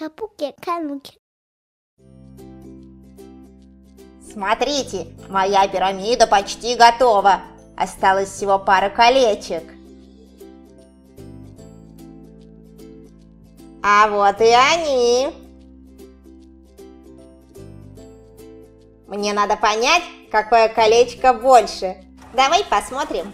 Капуки-кануки. Смотрите, моя пирамида почти готова. Осталось всего пара колечек. А вот и они. Мне надо понять, какое колечко больше. Давай посмотрим.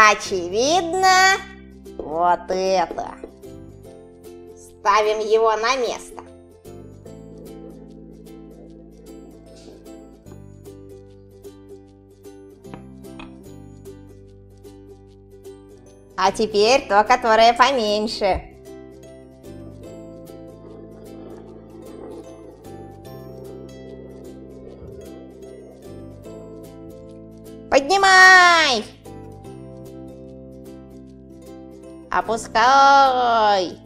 Очевидно, вот это. Ставим его на место. А теперь то, которое поменьше. Поднимай! Опускай!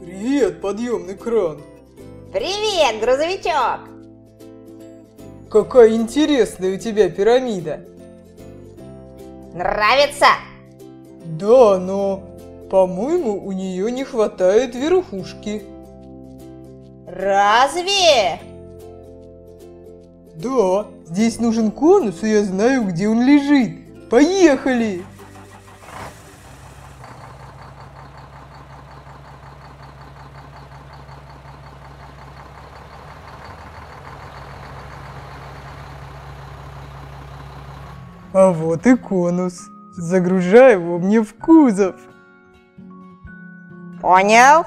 Привет, подъемный кран. Привет, грузовичок! Какая интересная у тебя пирамида. Нравится? Да, но, по-моему, у нее не хватает верхушки. Разве? Да, здесь нужен конус, и я знаю, где он лежит. Поехали! А вот и конус. Загружай его мне в кузов. Понял?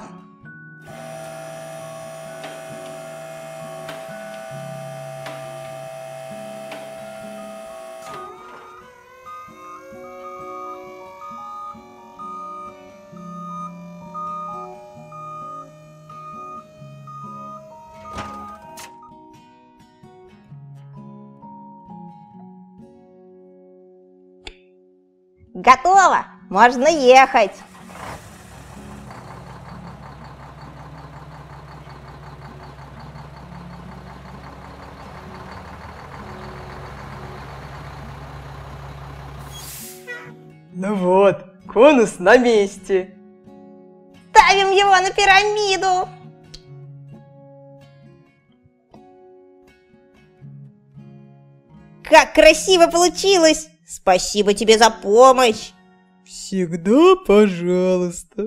Готово! Можно ехать! Ну вот, конус на месте. Ставим его на пирамиду! Как красиво получилось! Спасибо тебе за помощь! Всегда пожалуйста.